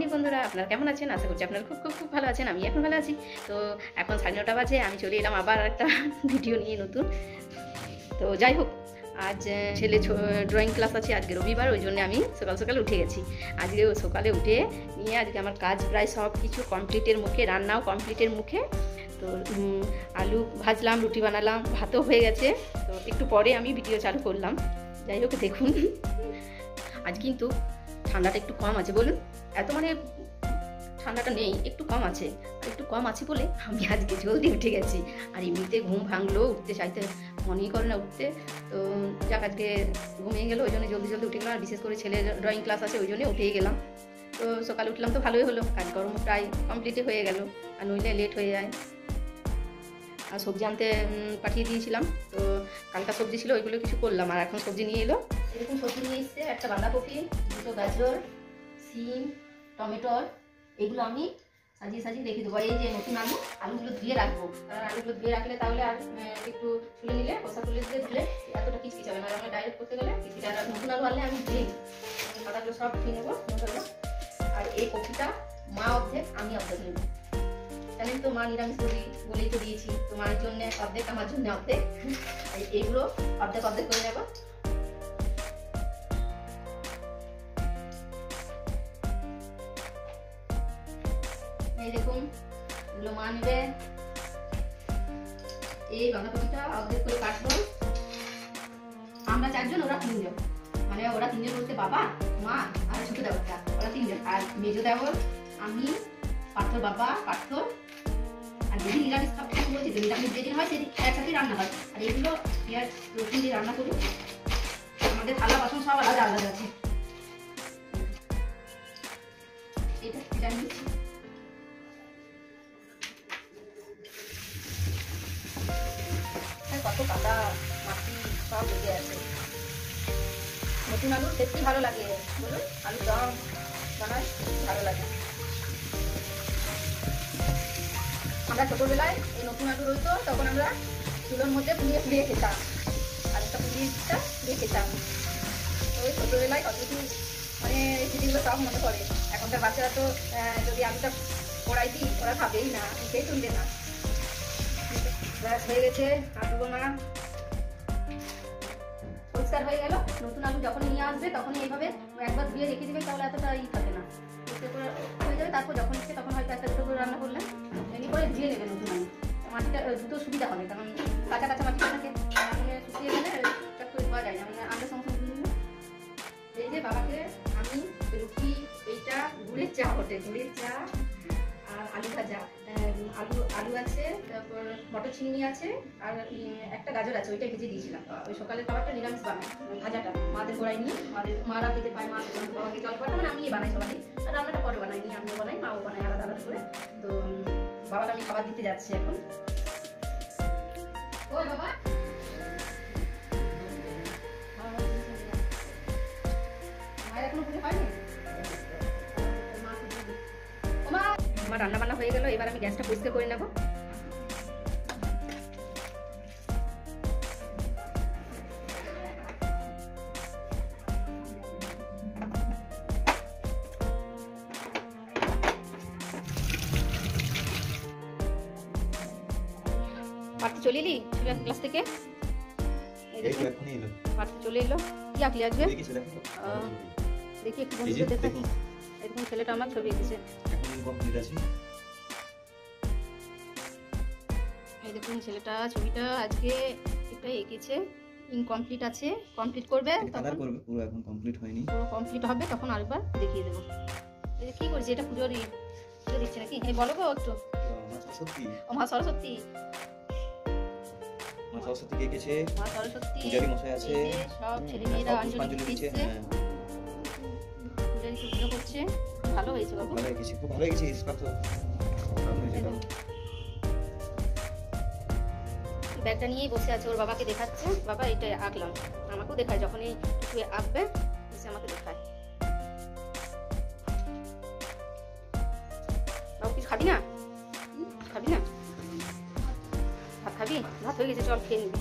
Morning বন্ধুরা, আপনারা কেমন আছেন? আশা করছি আপনারা খুব খুব খুব ভালো আছেন আমি এখন ভালো আছি। তো এখন সাড়ে নটা বাজে, আমি চলে এলাম আবার একটা ভিডিও নিয়ে নতুন। তো যাই হোক, আজ ছেলে ড্রয়িং ক্লাস আছে আজকে রবিবার, ওই জন্য আমি সকাল সকাল উঠে গেছি। আজকে সকালে উঠে নিয়ে আজকে আমার কাজ প্রায় সব কিছু কমপ্লিটের মুখে, রান্নাও কমপ্লিটের মুখে। তো আলু ভাজলাম, রুটি বানালাম, ভাতও হয়ে গেছে। তো একটু পরে আমি ভিডিও চালু করলাম। যাই হোক, দেখুন। আজ কিন্তু ঠান্ডাটা একটু কম আছে বলুন। এত মানে ঠান্ডাটা নেই, একটু কম আছে। একটু কম আছে বলে আমি আজকে জলদি উঠে গেছি। আর এমনিতে ঘুম ভাঙলো, উঠতে চাইতে মনেই করে না উঠতে। তো যাক, আজকে ঘুমিয়ে গেলো, ওই জন্য জলদি জলদি উঠে গেলাম। আর বিশেষ করে ছেলের ড্রয়িং ক্লাস আছে, ওই জন্য উঠেই গেলাম। তো সকালে উঠলাম তো ভালোই হলো, কাজকর্ম প্রায় কমপ্লিটই হয়ে গেল। আর নইলে লেট হয়ে যায়। আর সবজি আনতে পাঠিয়ে দিয়েছিলাম। তো কালকা সবজি ছিল, ওইগুলো কিছু করলাম। আর এখন সবজি নিয়ে এলো। এরকম সবজি নিয়ে এসছে, একটা বাঁধাকপি, দুটো গাজর, সিম টমেটোর এগুলো আমি সাজিয়ে সাজিয়ে রেখে দেবো। এই যে নতুন আলু, আলুগুলো ধুয়ে রাখব। কারণ আলুগুলো ধুয়ে রাখলে তাহলে আর একটু তুলে নিলে কষা তুলে দিয়ে ধুলে এতটা কিচকিচ হবে না। আমরা ডাইরেক্ট করতে গেলে কিচকিচ আর নতুন আলু আনলে আমি ধুয়ে পাতাগুলো সব ধুয়ে নেব আর এই কপিটা মা অর্ধেক আমি অর্ধেক নেব। জানেন তো মা নিরামিষ করি বলেই তো দিয়েছি তো মায়ের জন্য অর্ধেক, আমার জন্য অর্ধেক। এই- এইগুলো অর্ধেক অর্ধেক করে নেব। এই দেখুন এগুলো মা নেবে এই বাঁধাকপিটা অর্ধেক করে কাটবো। আমরা চারজন, ওরা তিনজন। মানে ওরা তিনজন বলতে বাবা, মা আর ছোট দেবরটা ওরা তিনজন। আর মেজো দেবর, আমি পার্থর বাবা, পার্থ, আর যেদিন নিরামিষ খাবার বলছি নিরামিষ যেদিন হয়, সেদিন একসাথেই রান্না হয়। আর এগুলো পেঁয়াজ, রসুন দিয়ে রান্না করি আমাদের থালা, বাসন সব আলাদা আলাদা আছে। এটা এটা কাদা মাটি সব লেগে আছে। নতুন আলু সত্যি ভালো লাগে। বলুন আলু দম বানায় ভালো লাগে। আমরা ছোটবেলায় এই নতুন আলু রইতো, তখন আমরা চুলোর মধ্যে পুড়িয়ে পুড়িয়ে খেতাম। আলুটা পুড়িয়ে দিতাম পুড়িয়ে খেতাম। ওই ছোটবেলায় কত কিছু মানে এই স্মৃতিগুলো সব মনে পড়ে। এখনকার বাচ্চারা তো যদি আলুটা পোড়াই দিই ওরা খাবেই না মুখেই তুলবে না। ব্যাস, হয়ে গেছে আলু বোনা পরিষ্কার হয়ে গেল। নতুন আলু যখন নিয়ে আসবে তখন এইভাবে একবার ধুয়ে রেখে দিবে, তাহলে এতটা ই থাকে না। হয়ে যাবে, তারপর যখন ইচ্ছে তখন হয়তো একটা দুটো করে রান্না করলেন এমনি করে ধুয়ে নেবে নতুন আলু। মাটিটা দুটো সুবিধা হবে, কারণ কাঁচা কাঁচা মাটিটা থাকে শুকিয়ে গেলে ধোয়া যায় না। মানে সঙ্গে সঙ্গে এই যে বাবাকে আমি রুটি, এইটা, গুড়ের চা ওঠে গুড়ের চা। আলু ভাজা আলু আলু আছে, তারপর মটর চিংড়ি আছে, আর একটা গাজর আছে ওইটা ভেজে দিয়েছিলাম। ওই সকালের খাবারটা নিরামিষ বানাই ভাজাটা, মাদের গোড়ায় নিয়ে, মাদের, মারা খেতে পায়, মা বাবাকে জল পাঠায় মানে আমি বানাই সবাই। আর রান্নাটা পরে বানাই নিয়ে আমিও বানাই, মাও বানাই আলাদা আলাদা করে। তো বাবাকে আমি খাবার দিতে যাচ্ছি এখন। ওই বাবা আমার রান্না বান্না হয়ে গেল এবার আমি গ্যাসটা পরিষ্কার করে নেব। পার্থ চলে এলি? ক্লাস থেকে? পার্থ চলে এলো? কি আঁকলি আজকে? দেখো দেখি একটু বন্ধুদের দেখাই এরকম ছেলেটা আমার ছবি এঁকেছে। কমপ্লিট আছে? এই দেখুন ছেলেটা ছবিটা আজকে এটা এঁকেছে ইনকমপ্লিট আছে। কমপ্লিট করবে কালার করবে পুরো এখন কমপ্লিট হয়নি। পুরো কমপ্লিট হবে তখন আরেকবার দেখিয়ে দেবো। এই যে কি করছে এটা পুজোর পুজো দিচ্ছে নাকি? এই বলো গো একটু। সরস্বতী। ও মা সরস্বতী। মা সরস্বতী কে গেছে মা সরস্বতী। পূজারি মশাই আছে। সব ছেলে মেয়েরা অঞ্জলি দিচ্ছে হ্যাঁ। পূজারি পুজো করছে। ভালো হয়েছে বাবু। ভালো গেছে খুব ভালো ইস্পাত হয়েছে তো। ব্যাগটা নিয়েই বসে আছে ওর বাবাকে দেখাচ্ছে। বাবা এটা আঁকলাম আমাকেও দেখায় যখনই কিছু আঁকবে এসে আমাকে দেখায়। বাবু কিছু খাবি না? খাবি না? ভাত খাবি? ভাত হয়ে গেছে চল খেয়ে নিবি।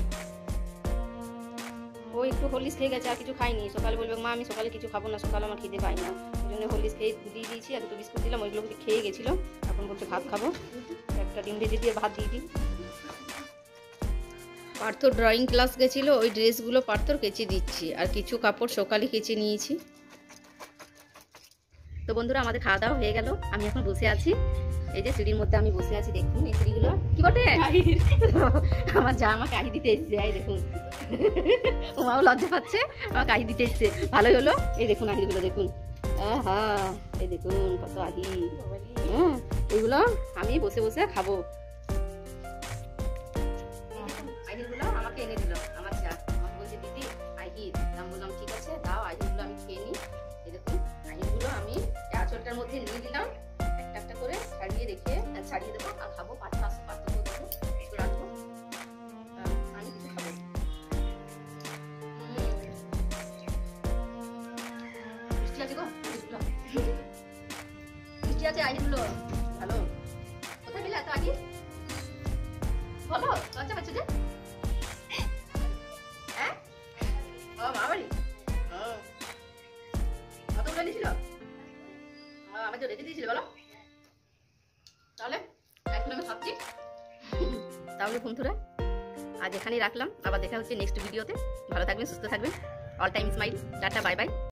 ও একটু হলিস খেয়ে গেছে, আর কিছু খাইনি সকালে বলবে, মা, আমি সকালে কিছু খাব না, সকালে আমার খেতে পাই না। ওই জন্য হলিস খেয়ে দিয়ে দিয়েছি আর দুটো বিস্কুট দিলাম, ওইগুলো খেয়ে গেছিল। এখন বলছে ভাত খাব। একটা ডিম ভেজে দিয়ে ভাত দিয়ে দিই। পার্থ ড্রয়িং ক্লাস গেছিল, ওই ড্রেসগুলো পার্থর কেচে দিচ্ছি। আর কিছু কাপড় সকালে কেচে নিয়েছি। তো বন্ধুরা আমাদের খাওয়া দাওয়া হয়ে গেল। আমি এখন বসে আছি। এই যে সিঁড়ির মধ্যে আমি বসে আছি দেখুন এই সিঁড়িগুলো। কি বটে? আমার যা আমার কাহি দিতে এসছে এই দেখুন। ওমাও লজ্জা পাচ্ছে আমার কাহি দিতে এসছে। ভালোই হলো। এই দেখুন আহিগুলো দেখুন। হ্যাঁ এই দেখুন কত আহি হ্যাঁ এইগুলো আমি বসে বসে খাব। ছাড়িয়ে দেবো আর খাব পাঁচ পাঁচ পাঁচ দেবো দেবো একটু রাখব। আমি কিছু খাব মিষ্টি আছে গো মিষ্টি আছে। আহিগুলো ভালো। কোথায় পেলে এত আগে বলো লজ্জা পাচ্ছে যে? হ্যাঁ? ও মা বাড়ি ও কতগুলো নিয়েছিল আমার তো রেখে দিয়েছিল বলো। তাহলে বন্ধুরা, আজ এখানেই রাখলাম। আবার দেখা হচ্ছে নেক্সট ভিডিওতে ভালো থাকবেন, সুস্থ থাকবেন। All time smile tata bye bye